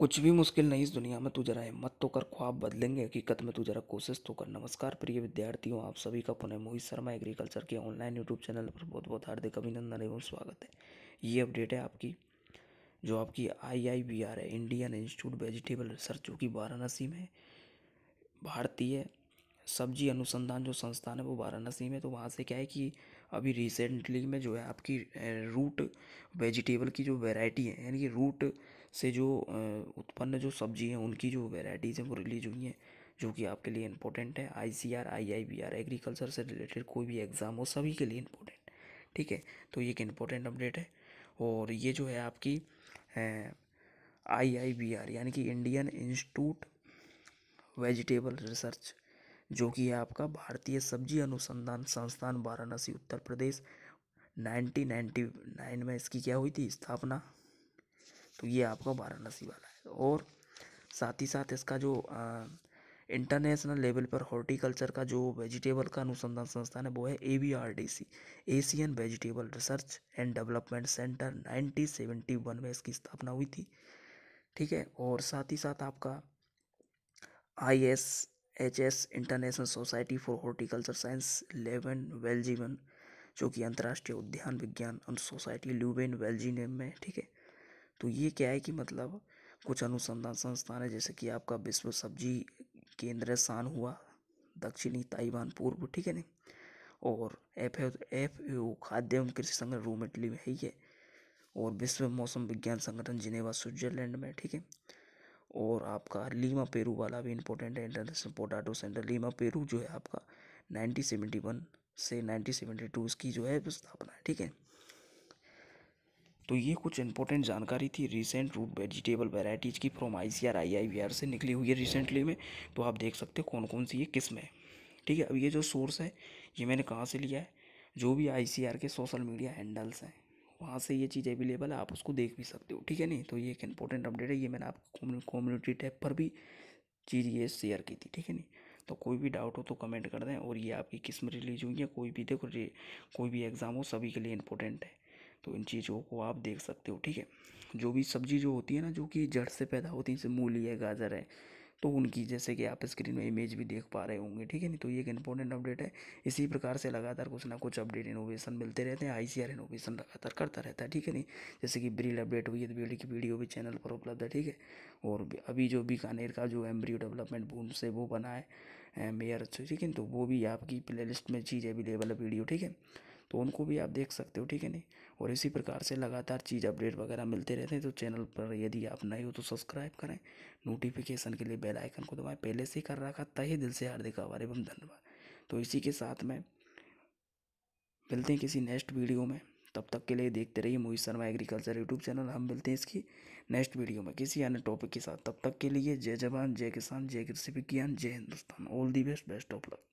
कुछ भी मुश्किल नहीं इस दुनिया में, तू जरा हिम्मत तो कर, ख्वाब बदलेंगे। हकीकत में तू जरा कोशिश तो कर। नमस्कार, प्रिय विद्यार्थियों, आप सभी का पुनः मोहित शर्मा, एग्रीकल्चर के ऑनलाइन यूट्यूब चैनल पर बहुत बहुत हार्दिक अभिनंदन एवं स्वागत है। ये अपडेट है आपकी, जो आपकी आई आई बी आर है, इंडियन इंस्टीट्यूट वेजिटेबल रिसर्च, जो कि वाराणसी में भारतीय सब्ज़ी अनुसंधान जो संस्थान है, वो वाराणसी में तो वहाँ से क्या है कि अभी रिसेंटली में जो है आपकी रूट वेजिटेबल की जो वेराइटी है, यानी कि रूट से जो उत्पन्न जो सब्ज़ी हैं, उनकी जो वेराइटीज़ हैं, वो रिलीज़ हुई हैं, जो कि आपके लिए इम्पोर्टेंट है। I C R I I B R agriculture से रिलेटेड कोई भी एग्ज़ाम हो, सभी के लिए इम्पोर्टेंट ठीक है? तो ये एक इम्पोर्टेंट अपडेट है। और ये जो है आपकी आई आई बी आर यानी कि इंडियन इंस्टीट्यूट वेजिटेबल रिसर्च जो कि है आपका भारतीय सब्ज़ी अनुसंधान संस्थान Varanasi, Uttar Pradesh nineteen ninety nine में इसकी क्या हुई थी? स्थापना तो ये आपका वाराणसी वाला है। और साथ ही साथ इसका जो इंटरनेशनल लेवल पर हॉर्टिकल्चर का जो वेजिटेबल का अनुसंधान संस्थान है, वो है A V R D C Asian vegetable research and development centre nineteen seventy one में इसकी स्थापना हुई थी। ठीक है? और साथ ही साथ आपका I S H S international society for horticulture science Leuven Belgium जो कि अंतर्राष्ट्रीय उद्यान विज्ञान सोसाइटी ल्यूवेन वेल्जीनेम में, ठीक है? तो ये क्या है कि मतलब कुछ अनुसंधान संस्थान है, जैसे कि आपका विश्व सब्ज़ी केंद्र सान हुआ, दक्षिणी ताइवान पूर्व, ठीक है नहीं? और एफ़ एफ़ खाद्य एवं कृषि संगठन रूम इटली में है ही है और विश्व मौसम विज्ञान संगठन जिनेवा, स्विट्जरलैंड में, ठीक है? और आपका लीमा, पेरू वाला भी इंपॉर्टेंट है international potato centre Lima, Peru जो है आपका नाइनटीन सेवेंटी वन से नाइनटीन सेवेंटी टू इसकी जो है स्थापना है, ठीक है? तो ये कुछ इंपॉर्टेंट जानकारी थी रिसेंट रूट वेजिटेबल वेराइटीज़ की from I C R I I V R से निकली हुई है रिसेंटली में। तो आप देख सकते हो कौन कौन सी ये किस्म है। ठीक है, अब ये जो सोर्स है, ये मैंने कहाँ से लिया है? जो भी आई सी आर के सोशल मीडिया हैंडल्स हैं, वहाँ से ये चीज़ अवेलेबल है, आप उसको देख भी सकते हो। ठीक है नहीं? तो ये एक इंपॉर्टेंट अपडेट है, ये मैंने आपको कम्युनिटी टैब पर भी चीज़ ये शेयर की थी। ठीक है नहीं? तो कोई भी डाउट हो तो कमेंट कर दें और ये आपकी किस्म रिलीज़ हुई है, कोई भी देखो कोई भी एग्ज़ाम हो, सभी के लिए इंपॉर्टेंट है। तो इन चीज़ों को आप देख सकते हो, ठीक है? जो भी सब्ज़ी जो होती है ना, जो कि जड़ से पैदा होती है, जैसे मूली है, गाजर है तो उनकी, जैसे कि आप स्क्रीन में इमेज भी देख पा रहे होंगे, ठीक है? नहीं तो ये एक इंपॉर्टेंट अपडेट है। इसी प्रकार से लगातार कुछ ना कुछ अपडेट इनोवेशन मिलते रहते हैं आई सी आर इनोवेशन लगातार करता रहता है, ठीक है? नहीं, जैसे कि ब्रिल अपडेट हुई है तो ब्रील की वीडियो भी चैनल पर उपलब्ध है, ठीक है? और अभी जो बीकानेर का जो एम्ब्रियो डेवलपमेंट बूम से वो बना है मेयर ठीक है? तो वो भी आपकी प्ले लिस्ट में चीज़ अवेलेबल है वीडियो ठीक है? तो उनको भी आप देख सकते हो, ठीक है नहीं? और इसी प्रकार से लगातार चीज़ अपडेट वगैरह मिलते रहते हैं तो चैनल पर यदि आप नए हो तो सब्सक्राइब करें, नोटिफिकेशन के लिए बेल आइकन को दबाएँ, पहले से ही कर रखा, तहे दिल से हार्दिक आभार एवं धन्यवाद। तो इसी के साथ में मिलते हैं किसी नेक्स्ट वीडियो में, तब तक के लिए देखते रहिए Mohit Sharma agriculture YouTube channel, हम मिलते हैं इसकी नेक्स्ट वीडियो में किसी अन्य टॉपिक के साथ। तब तक के लिए जय जवान, जय किसान, जय कृषि विज्ञान, जय Hindustan. All the best best of luck